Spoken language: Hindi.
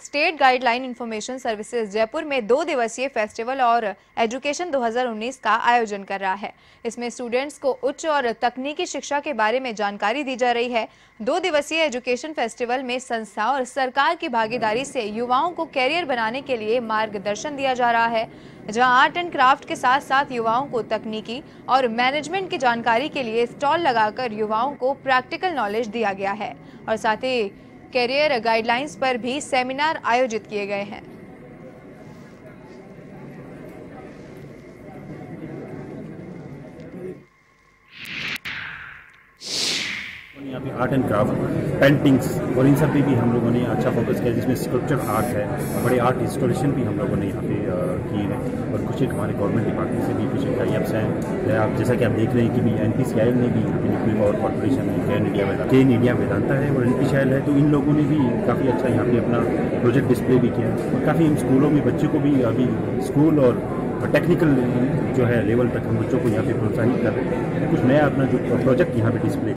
State guideline information services Jaipur में दो दिवसीय फेस्टिवल और एजुकेशन 2019 का आयोजन कर रहा है। इसमें स्टूडेंट्स को उच्च और तकनीकी शिक्षा के बारे में जानकारी दी जा रही है। दो दिवसीय एजुकेशन फेस्टिवल में संस्था और सरकार की भागीदारी से युवाओं को कैरियर बनाने के लिए मार्गदर्शन दिया जा रहा है, जहाँ आर्ट एंड क्राफ्ट के साथ साथ युवाओं को तकनीकी और मैनेजमेंट की जानकारी के लिए स्टॉल लगाकर युवाओं को प्रैक्टिकल नॉलेज दिया गया है। और साथ ही कैरियर गाइडलाइंस पर भी सेमिनार आयोजित किए गए हैं। यहाँ पे आर्ट एंड क्राफ्ट पेंटिंग्स और इन सब पे भी हम लोगों ने अच्छा फोकस किया, जिसमें स्कल्पचर आर्ट है, बड़े आर्ट इंस्टॉलेशन भी हम लोगों ने यहाँ पे किए हैं। और कुछ एक हमारे गवर्नमेंट डिपार्टमेंट से भी कुछ आप जैसा कि आप देख रहे हैं कि भी एन पी सी ने भी अपनी पावर कॉर्पोरेशन है Cairn India Vedanta Cairn India Vedanta है। और एन पी है। तो इन लोगों ने भी काफ़ी अच्छा यहाँ पे अपना प्रोजेक्ट डिस्प्ले भी किया और काफ़ी इन स्कूलों में बच्चों को भी अभी स्कूल और टेक्निकल जो है लेवल तक हम बच्चों को यहाँ पे प्रोत्साहित कर रहे हैं। कुछ नया अपना जो प्रोजेक्ट यहाँ पे डिस्प्ले